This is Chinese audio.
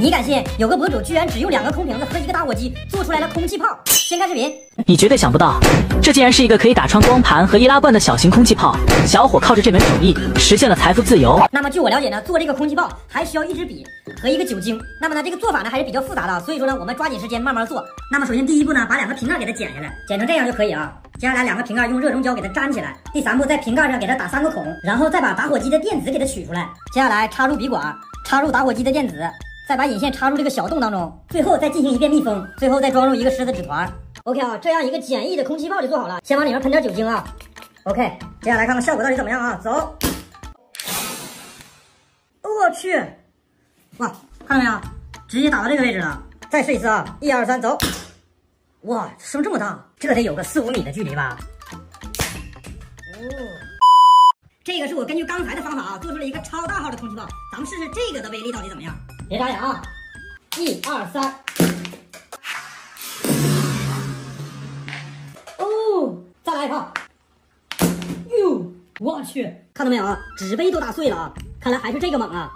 你敢信？有个博主居然只用两个空瓶子和一个打火机做出来了空气炮。先看视频，你绝对想不到，这竟然是一个可以打穿光盘和易拉罐的小型空气炮。小伙靠着这门手艺实现了财富自由。那么据我了解呢，做这个空气炮还需要一支笔和一个酒精。那么呢，这个做法呢还是比较复杂的，所以说呢，我们抓紧时间慢慢做。那么首先第一步呢，把两个瓶盖给它剪下来，剪成这样就可以啊。接下来两个瓶盖用热熔胶给它粘起来。第三步，在瓶盖上给它打三个孔，然后再把打火机的电子给它取出来。接下来插入笔管，插入打火机的电子。再把引线插入这个小洞当中，最后再进行一遍密封，最后再装入一个狮子纸团。OK 啊，这样一个简易的空气炮就做好了。先往里面喷点酒精啊。OK，接下来看看效果到底怎么样啊？走。我去，哇，看到没有？直接打到这个位置了。再试一次啊！一二三，走。哇，声这么大，这得有个四五米的距离吧？哦，这个是我根据刚才的方法啊，做出了一个超大号的空气炮。咱们试试这个的威力到底怎么样。别眨眼啊！一二三，哦，再来一炮！哟，我去，看到没有啊？纸杯都打碎了啊！看来还是这个猛啊！